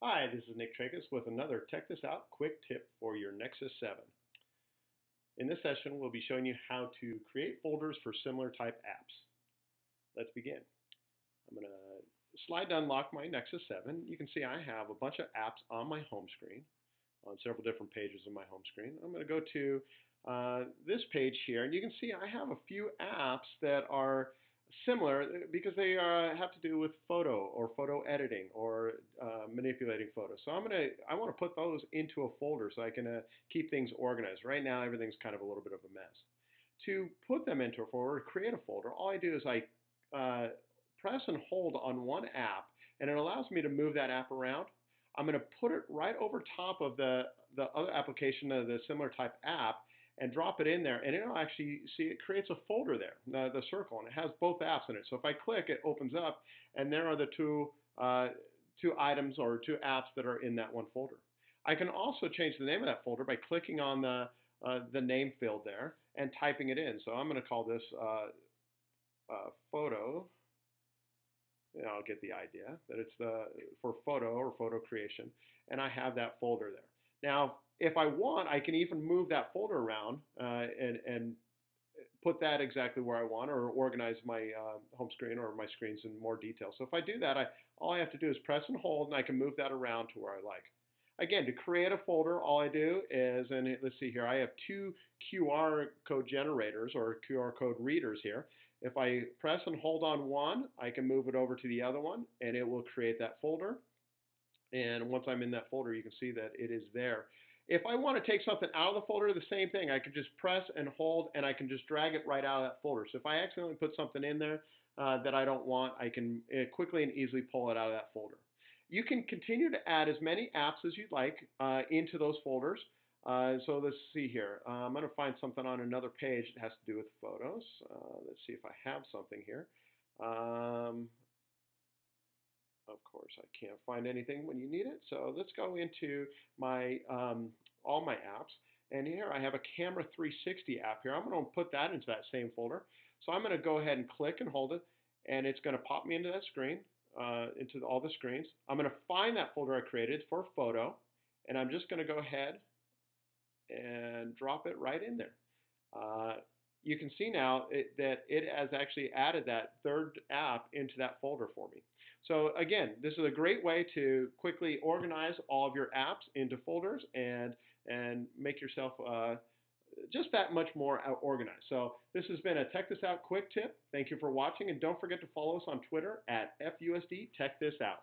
Hi, this is Nick Tragus with another Tech This Out quick tip for your Nexus 7. In this session, we'll be showing you how to create folders for similar type apps. Let's begin. I'm going to slide to unlock my Nexus 7. You can see I have a bunch of apps on my home screen, on several different pages of my home screen. I'm going to go to uh, this page here, and you can see I have a few apps that are similar because they uh, have to do with photo or photo editing or uh, manipulating photos. So I'm gonna I want to put those into a folder so I can uh, keep things organized. Right now everything's kind of a little bit of a mess. To put them into a folder, create a folder, all I do is I uh, press and hold on one app, and it allows me to move that app around. I'm going to put it right over top of the the other application of the similar type app, and drop it in there, and it'll actually see it creates a folder there, the, circle, and it has both apps in it. So if I click, it opens up, and there are the two uh, two items or two apps that are in that one folder. I can also change the name of that folder by clicking on the uh, the name field there and typing it in. So I'm going to call this uh, uh photo. I'll get the idea that it's the for photo or photo creation, and I have that folder there. Now, if I want, I can even move that folder around uh, and, and put that exactly where I want or organize my uh, home screen or my screens in more detail. So if I do that, I, all I have to do is press and hold and I can move that around to where I like. Again, to create a folder, all I do is, and let's see here, I have two QR code generators or QR code readers here. If I press and hold on one, I can move it over to the other one and it will create that folder. And once I'm in that folder, you can see that it is there. If I want to take something out of the folder, the same thing. I can just press and hold, and I can just drag it right out of that folder. So if I accidentally put something in there uh, that I don't want, I can uh, quickly and easily pull it out of that folder. You can continue to add as many apps as you'd like uh, into those folders. Uh, so let's see here. Uh, I'm going to find something on another page that has to do with photos. Uh, let's see if I have something here. Um, of course, I can't find anything when you need it. So let's go into my um, all my apps. And here I have a Camera 360 app here. I'm going to put that into that same folder. So I'm going to go ahead and click and hold it, and it's going to pop me into that screen, uh, into all the screens. I'm going to find that folder I created for photo, and I'm just going to go ahead and drop it right in there. Uh, you can see now it, that it has actually added that third app into that folder for me. So again, this is a great way to quickly organize all of your apps into folders and, and make yourself uh, just that much more organized. So this has been a Tech This Out quick tip. Thank you for watching, and don't forget to follow us on Twitter at FUSD Tech This Out.